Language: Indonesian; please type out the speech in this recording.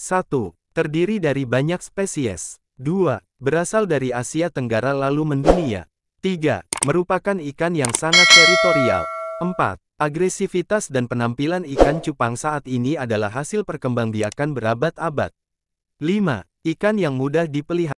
1. Terdiri dari banyak spesies. 2. Berasal dari Asia Tenggara lalu mendunia. 3. Merupakan ikan yang sangat teritorial. 4. Agresivitas dan penampilan ikan cupang saat ini adalah hasil perkembangbiakan berabad-abad. 5. Ikan yang mudah dipelihara.